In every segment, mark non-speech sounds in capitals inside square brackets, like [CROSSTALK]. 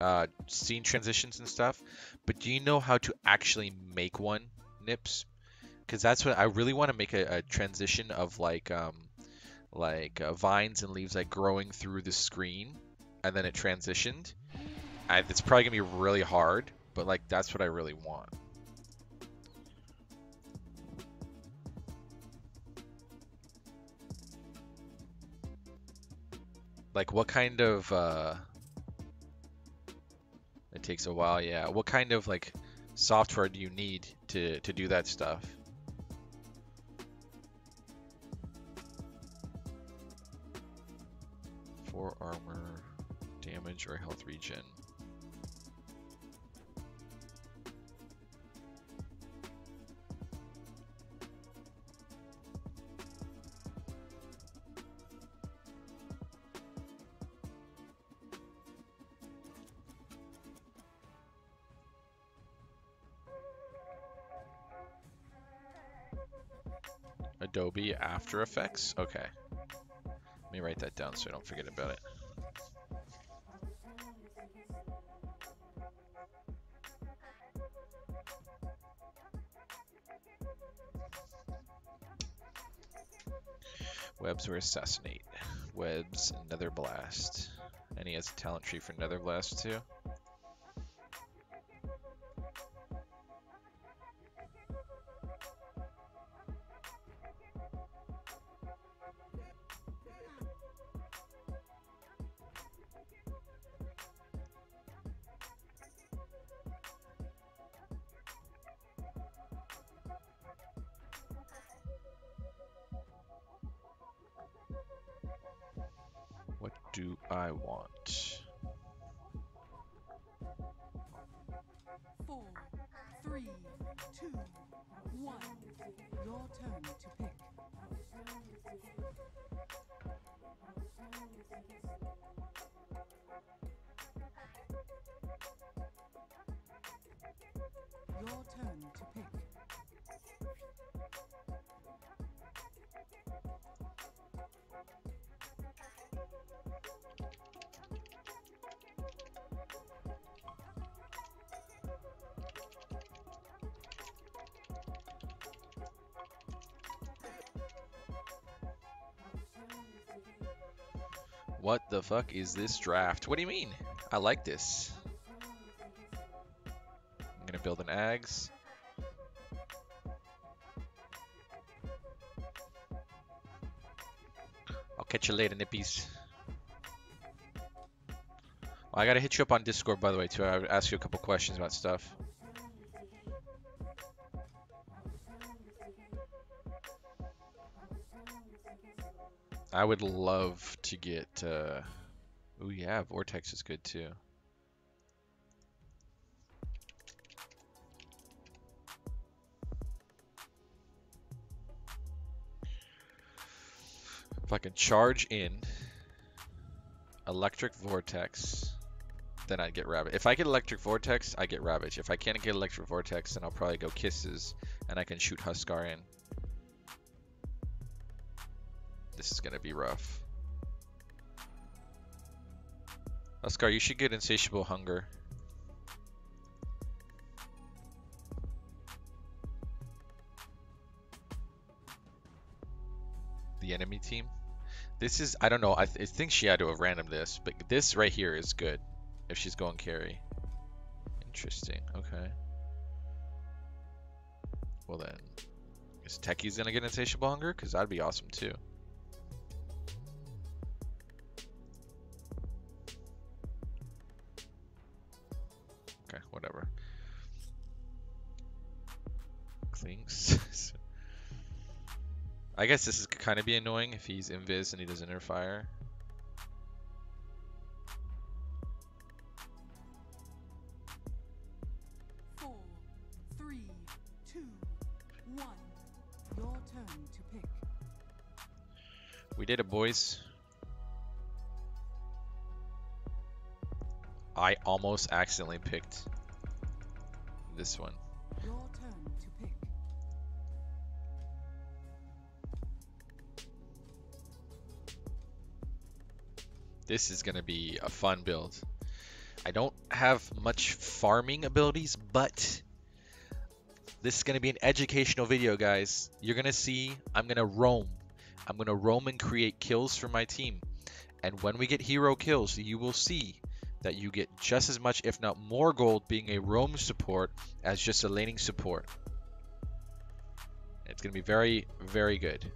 uh, scene transitions and stuff, but do you know how to actually make one, Nips? Because that's what I really want to make a, a transition of like um, like uh, vines and leaves like growing through the screen, and then it transitioned. And it's probably gonna be really hard, but like that's what I really want. Like what kind of uh it takes a while, yeah. What kind of like software do you need to to do that stuff? For armor, damage, or health regen. After Effects? Okay. Let me write that down so I don't forget about it. Webs or Assassinate. Webs, Nether Blast. And he has a talent tree for Nether Blast too. The fuck is this draft? What do you mean? I like this. I'm gonna build an Ags. I'll catch you later, nippies. I gotta hit you up on Discord, by the way, too. I would ask you a couple questions about stuff. I would love to get. Uh... Oh yeah, Vortex is good too. If I can charge in Electric Vortex, then I'd get Rabid. If I get Electric Vortex, I get Ravage. If I can't get Electric Vortex, then I'll probably go Kisses, and I can shoot Huskar in. This is gonna be rough. Oscar, you should get Insatiable Hunger. The enemy team. This is, I don't know, I, th I think she had to have random this, but this right here is good if she's going carry. Interesting, okay. Well then, is Techies gonna get Insatiable Hunger? Because that'd be awesome too. Guess this is kind of be annoying if he's invis and he does inner fire. Four, three, two, one. Your turn to pick. We did it, boys. I almost accidentally picked this one. This is going to be a fun build. I don't have much farming abilities, but this is going to be an educational video, guys. You're going to see I'm going to roam. I'm going to roam and create kills for my team. And when we get hero kills, you will see that you get just as much, if not more gold, being a roam support as just a laning support. It's going to be very, very good.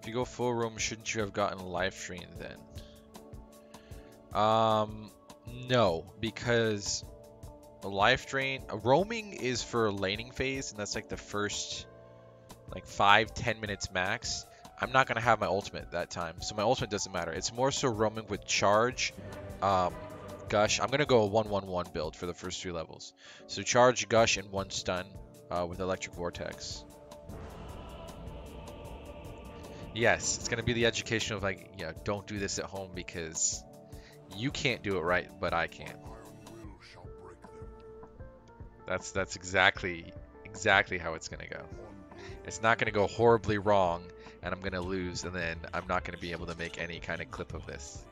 If you go full roam, shouldn't you have gotten life drain then? Um, no, because a life drain, roaming is for laning phase, and that's like the first like five, ten minutes max. I'm not gonna have my ultimate that time, so my ultimate doesn't matter. It's more so roaming with charge, um, gush. I'm gonna go a 1-1-1 build for the first three levels. So charge, gush, and one stun uh, with electric vortex. Yes, it's gonna be the education of like, you know, don't do this at home because you can't do it right, but I can. That's that's exactly exactly how it's gonna go. It's not gonna go horribly wrong, and I'm gonna lose, and then I'm not gonna be able to make any kind of clip of this.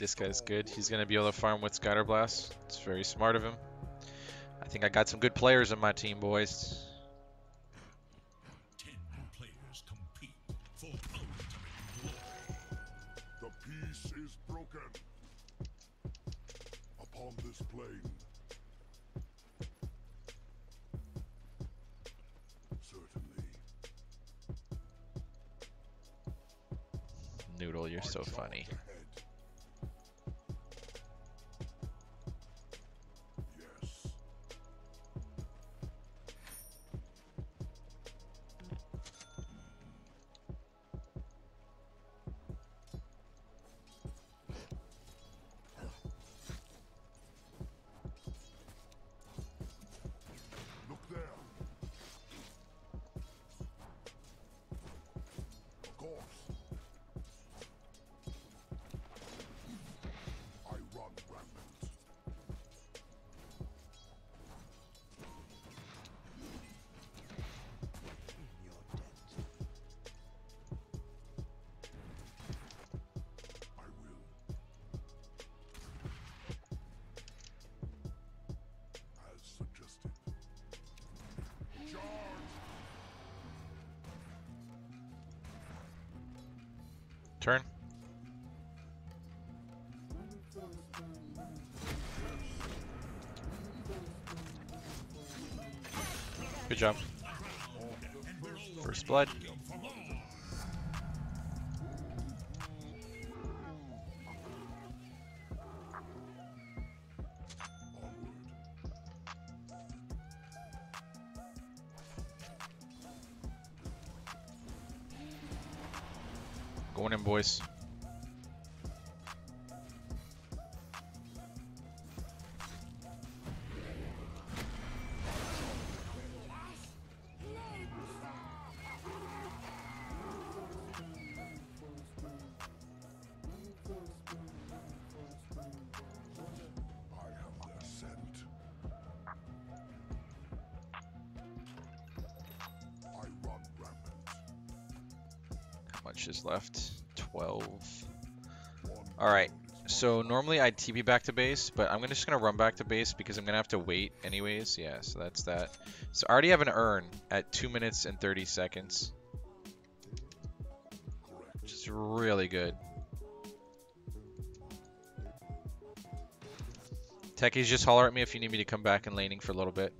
This guy's good. He's gonna be able to farm with Scatter Blast. It's very smart of him. I think I got some good players on my team, boys. Turn. Good job. First blood. Left? 12. Alright, So normally I'd TP back to base, but I'm just gonna run back to base because I'm gonna have to wait anyways. Yeah, so that's that. So I already have an urn at 2 minutes and 30 seconds, which is really good. Techies, just holler at me if you need me to come back and laning for a little bit.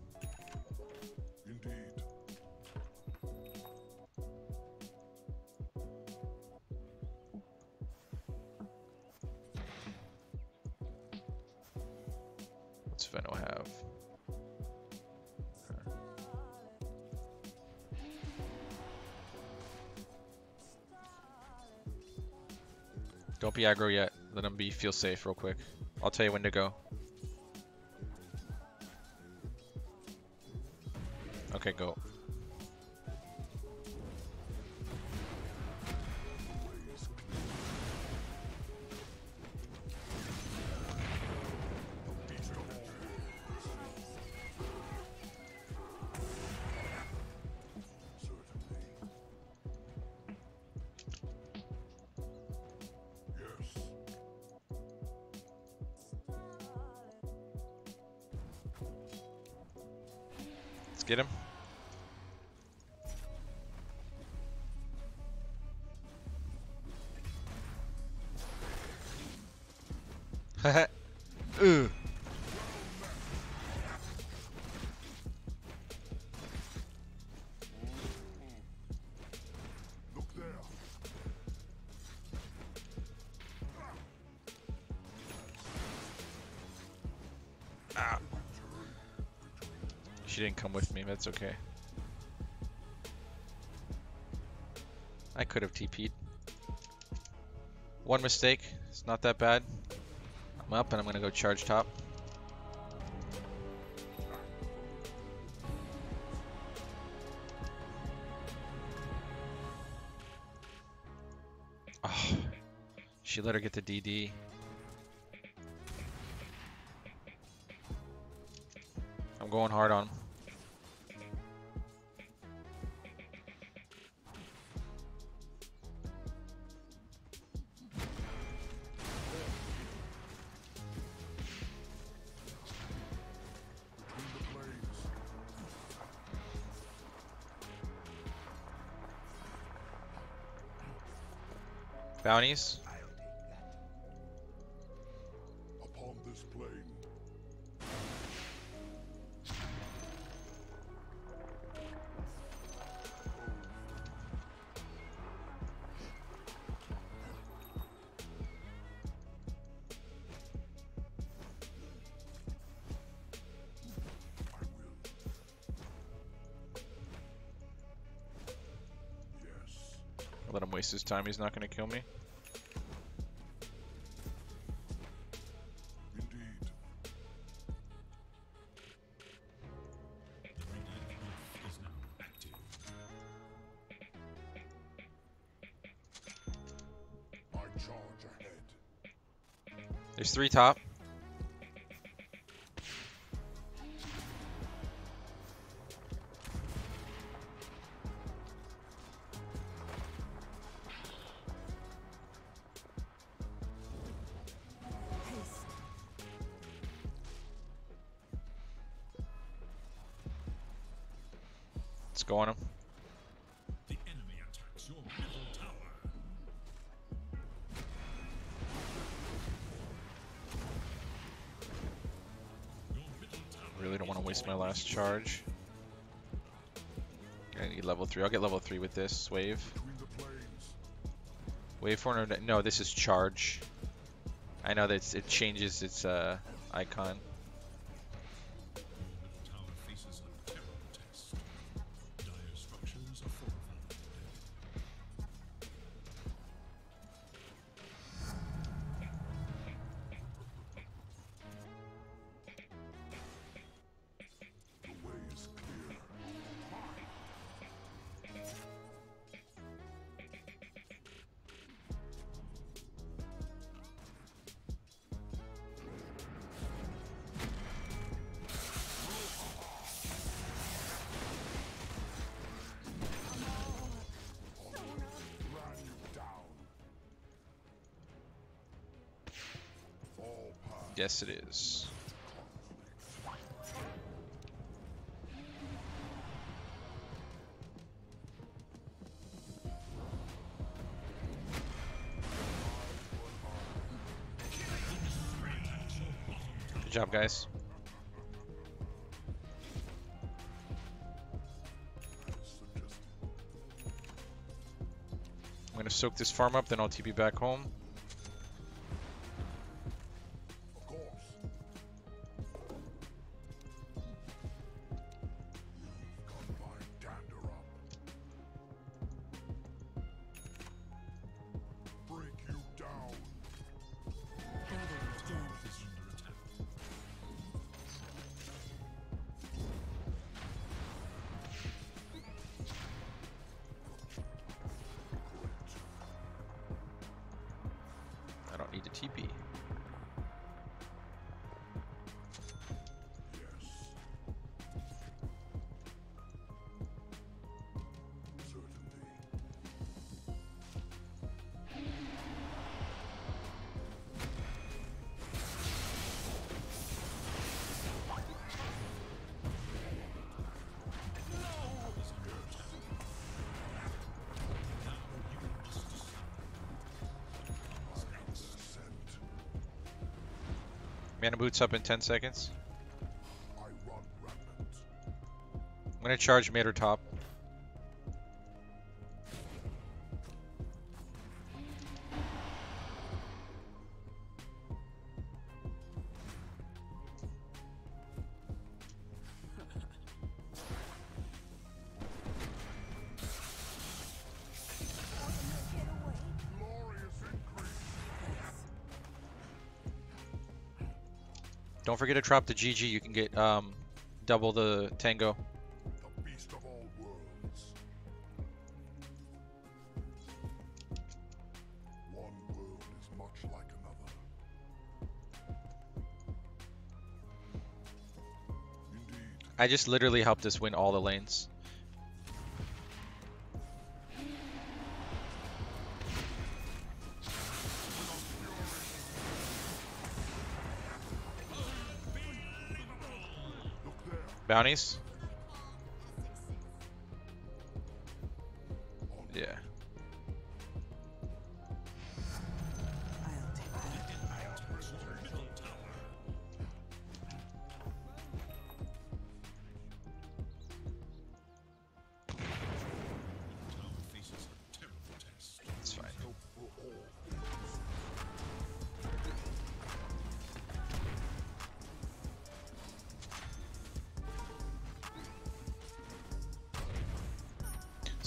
Be aggro yet. Let him be feel safe real quick. I'll tell you when to go. Okay, go. She didn't come with me, that's okay. I could have TP'd. One mistake, it's not that bad. I'm up and I'm gonna go charge top. Oh, she let her get the DD. I'm going hard on. him. Bounties. Upon this plane. I will. Yes. Let him waste his time. He's not going to kill me. Three top. Charge. I need level 3. I'll get level 3 with this wave. Wave 4, no, no, this is charge. I know that it changes its uh, icon. It is. Good job, guys. I'm gonna soak this farm up, then I'll TP back home. Need to TP. Boots up in 10 seconds. I'm gonna charge or top. Don't forget to drop the GG. You can get um, double the tango. I just literally helped us win all the lanes. Bounties?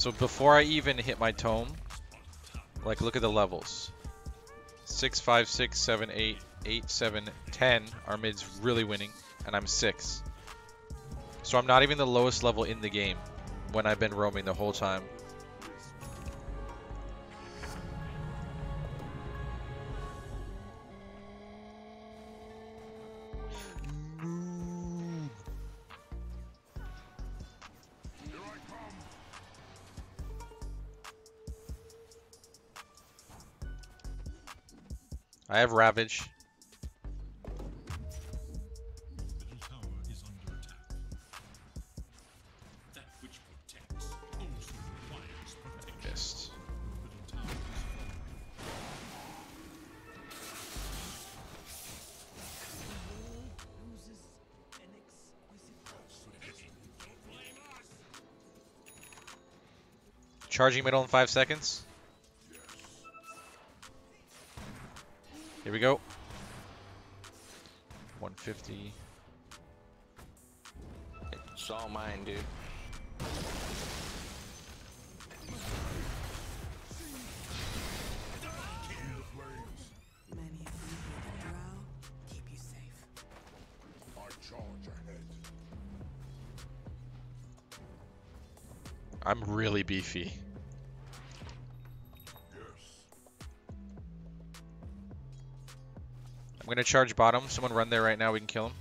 So before I even hit my tome, like look at the levels. 6, 5, 6, 7, 8, 8, 7, 10. Our mid's really winning, and I'm 6. So I'm not even the lowest level in the game when I've been roaming the whole time. An exquisite Charging middle in 5 seconds. Here we go. 150. It's all mine, dude. In the flames. I'm gonna charge bottom. Someone run there right now. We can kill him.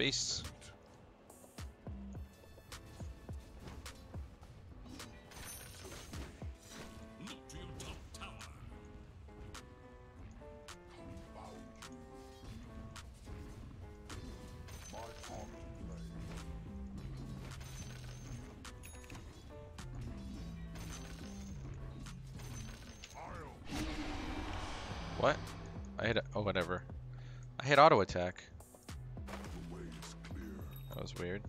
I'll What? I hit. Oh, whatever. I hit auto attack. Weird.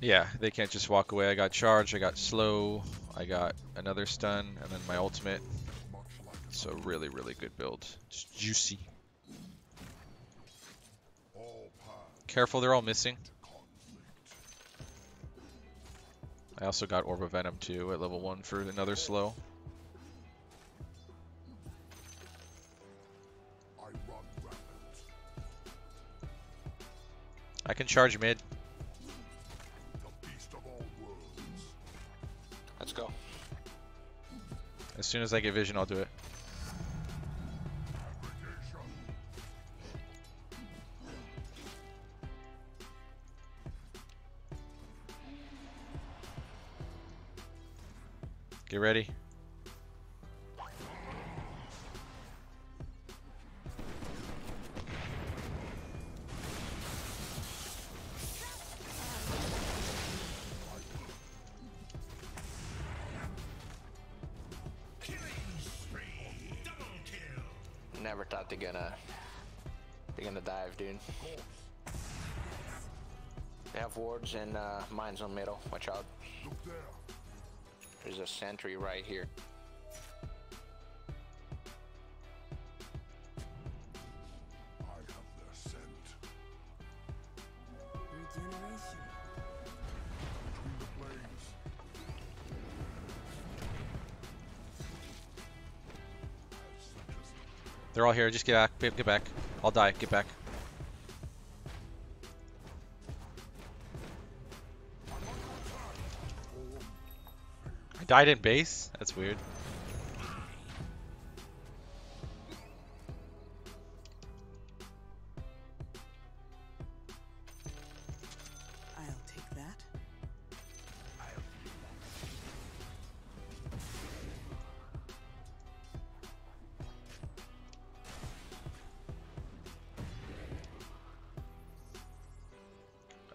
Yeah, they can't just walk away. I got charged. I got slow. I got another stun, and then my ultimate. like a So really, really good build. It's juicy. Careful, they're all missing. I also got Orb of Venom too at level one for another slow. I can charge mid. The beast of all worlds. Let's go. As soon as I get vision, I'll do it. Wards and uh, mines on middle. Watch out. There's a sentry right here. They're all here. Just get back. Get back. I'll die. Get back. Died in base? That's weird. I'll take that.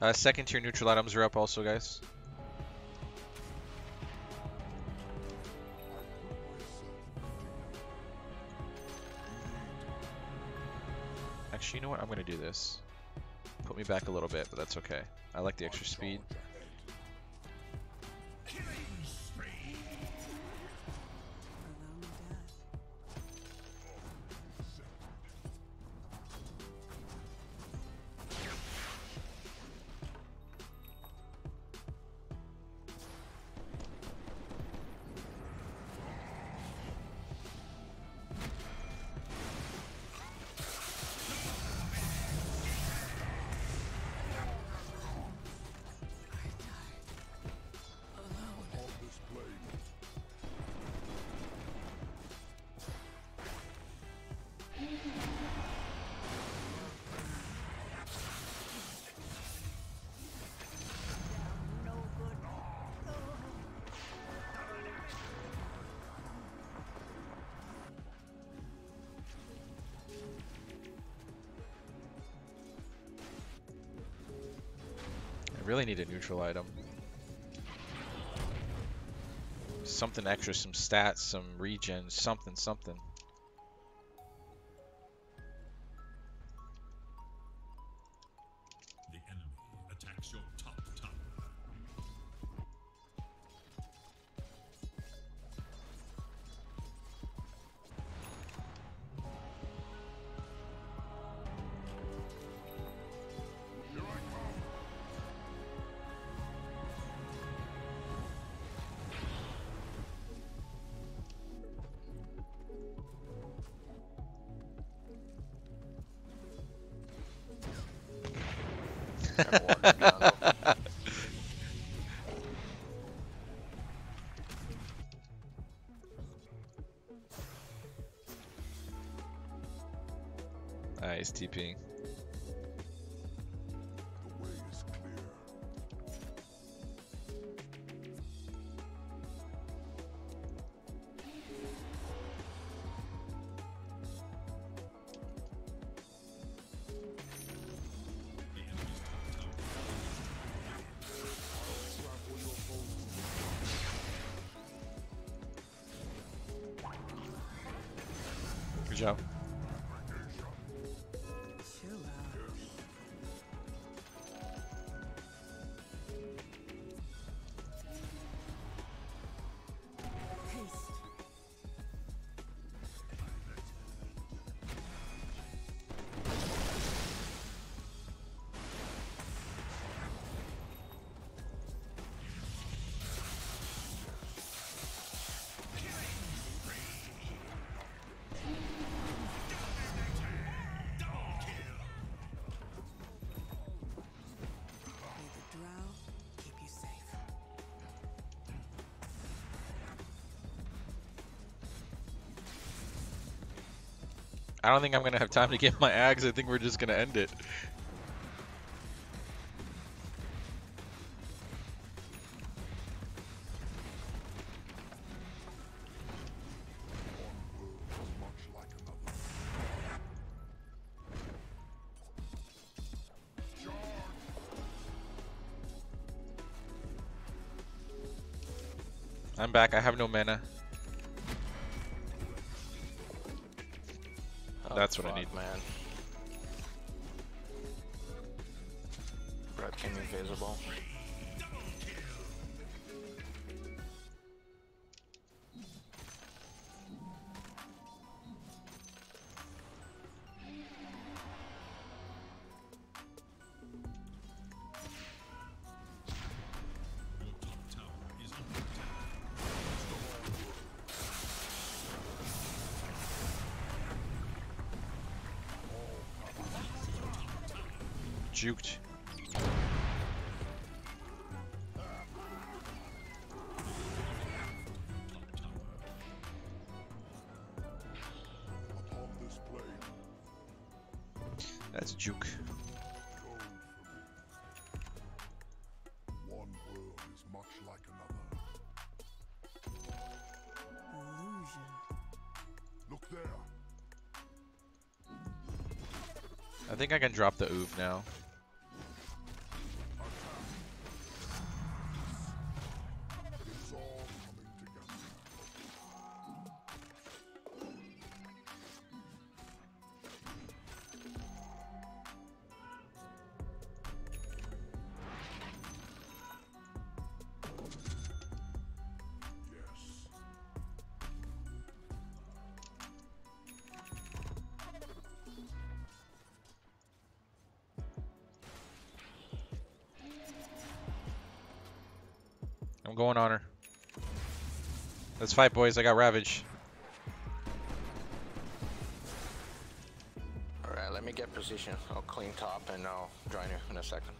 Uh, second tier neutral items are up also, guys. This. Put me back a little bit, but that's okay. I like the extra speed. Really need a neutral item. Something extra, some stats, some regen, something, something. Have I don't think I'm gonna have time to get my ags. I think we're just gonna end it. I'm back. I have no mana. Oh, That's what I need. man. Red came invisible. Another. Illusion. Look there. I think I can drop the oov now. Let's fight, boys. I got Ravage. Alright, let me get position. I'll clean top and I'll join you in a second.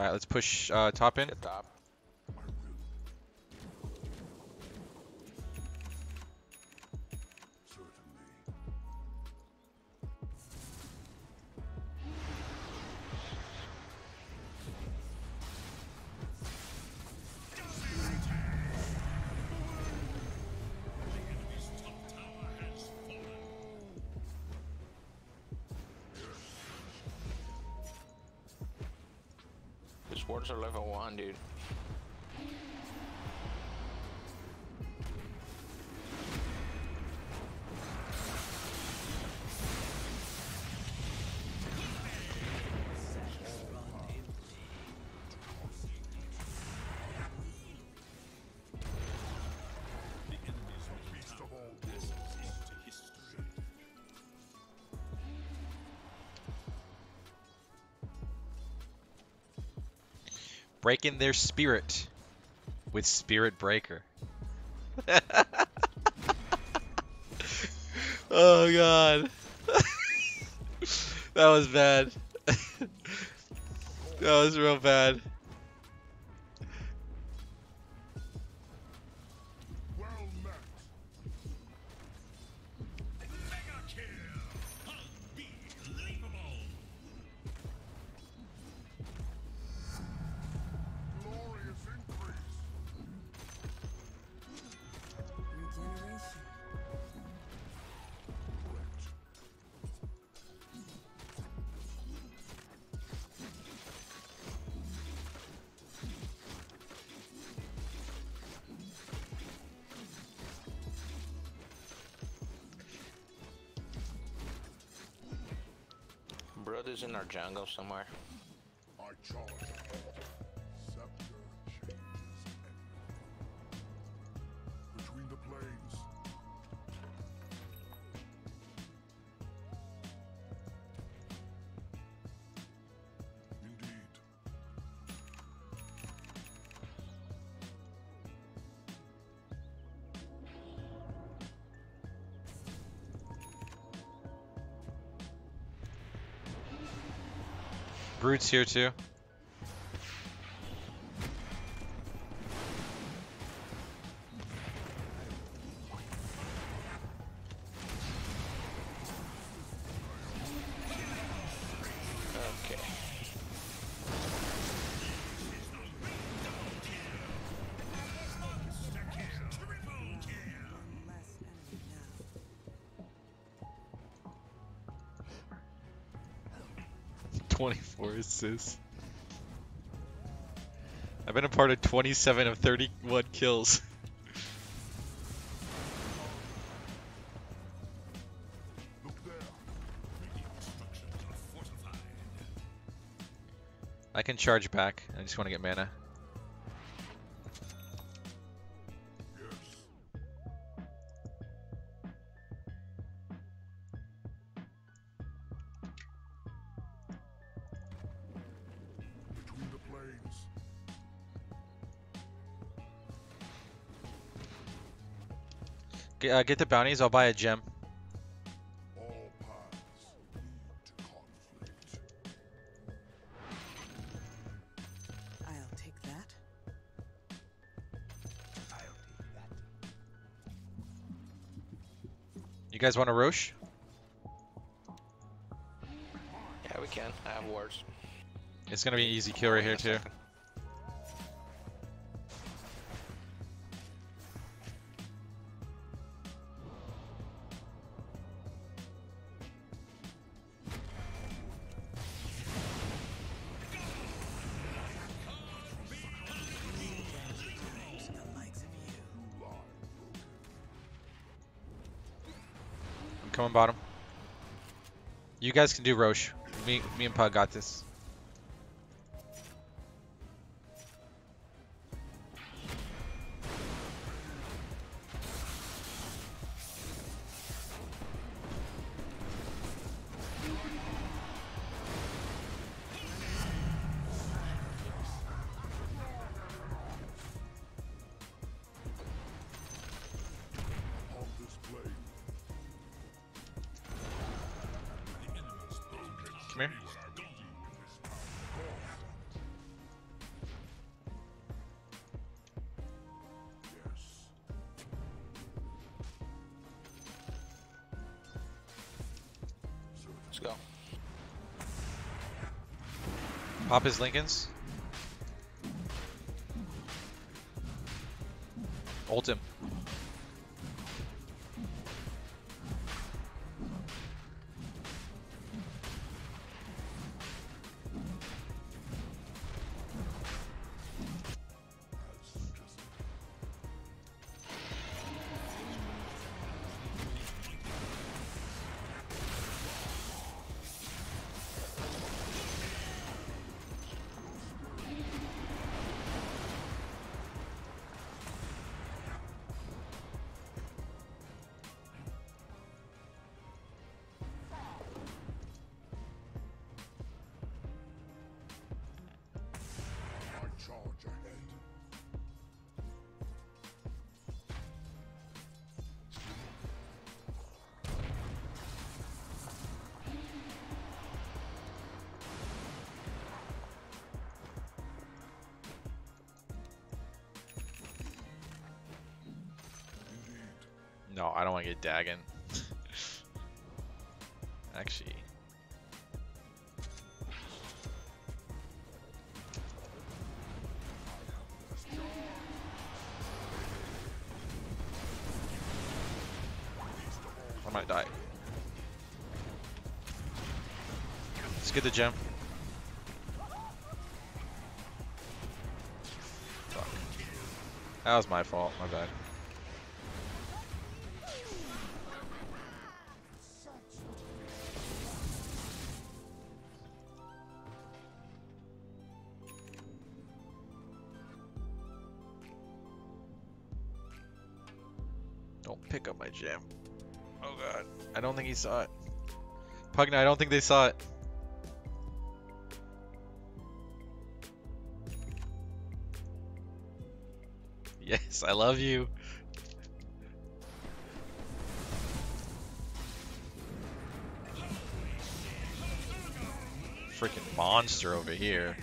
All right, let's push uh, top in. Get top. Breaking their spirit with Spirit Breaker. [LAUGHS] oh god. [LAUGHS] that was bad. [LAUGHS] that was real bad. Brothers in our jungle somewhere. Charge. Brood's here too. 24 assists. I've been a part of 27 of 31 kills. I can charge back. I just want to get mana. Uh, get the bounties. I'll buy a gem. All paths lead to conflict. I'll take that. You guys want a Rosh? Yeah, we can. I have wards. It's gonna be an easy kill right here too. Bottom. You guys can do Rosh. Me, me and Pug got this. Pop his Linkens. Ult him. No, I don't want to get Dagon. Actually. I might die. Let's get the gem. Fuck. That was my fault, my bad. Pick up my gem. Oh god. I don't think he saw it. Pugna, I don't think they saw it. Yes, I love you. Freaking monster over here.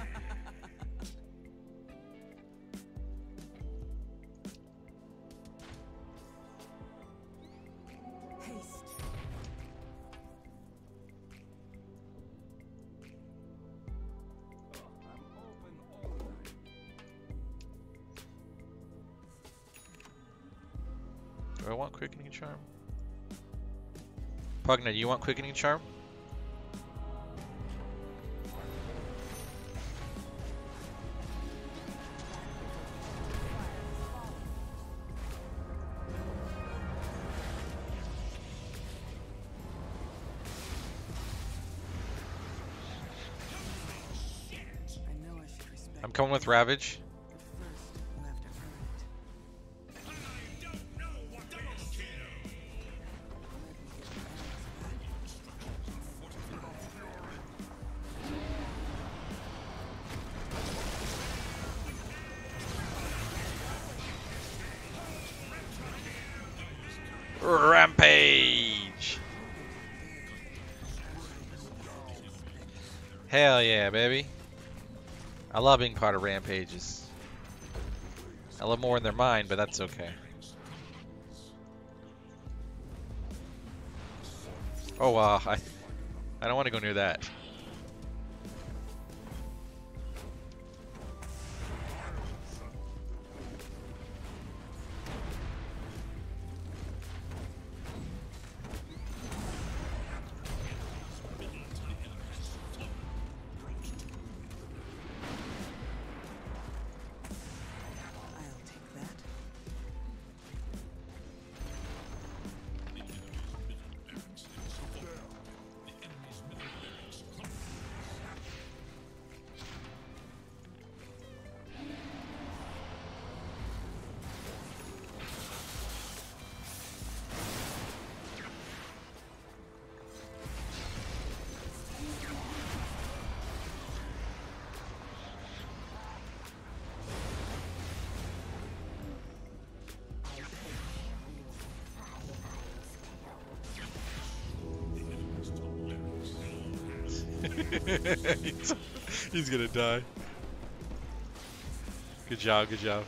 Pugna, do you want quickening charm? I know I should respect I'm coming with Ravage. Yeah, baby. I love being part of rampages. I love more in their mind, but that's okay. Oh, uh, I, I don't want to go near that. He's, [LAUGHS] he's gonna die. Good job, good job.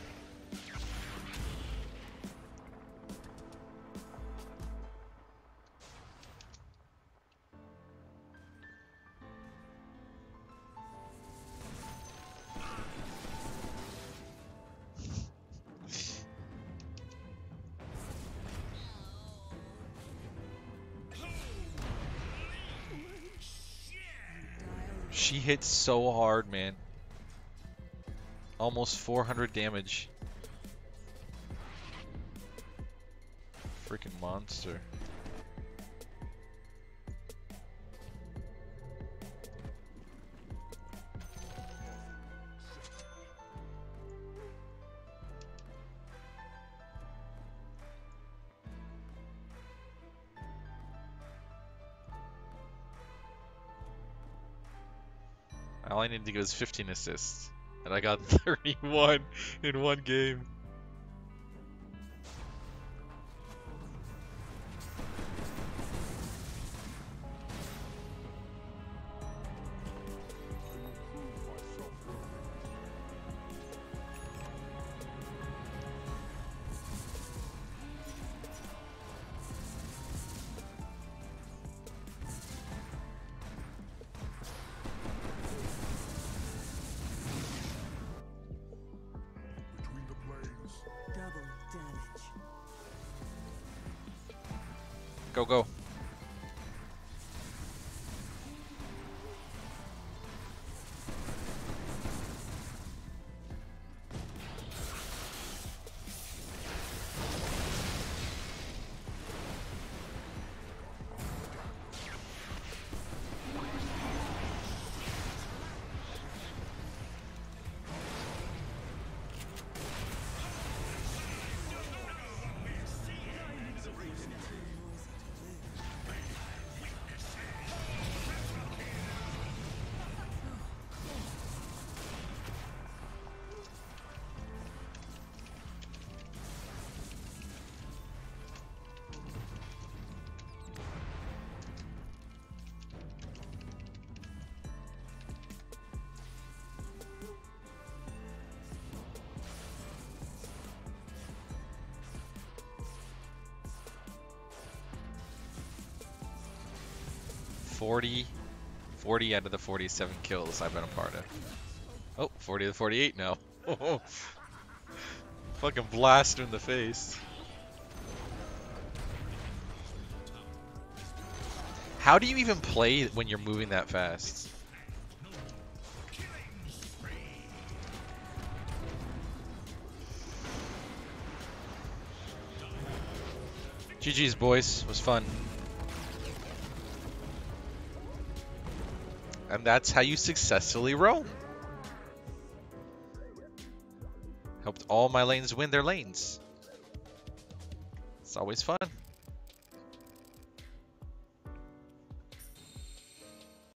Hits so hard, man. Almost 400 damage. Freaking monster. All I needed to get was 15 assists. And I got [LAUGHS] 31 in one game. 40, 40 out of the 47 kills I've been a part of. Oh, 40 to 48 now. [LAUGHS] Fucking blast him in the face. How do you even play when you're moving that fast? GG's boys, was fun. And that's how you successfully roam. Helped all my lanes win their lanes. It's always fun.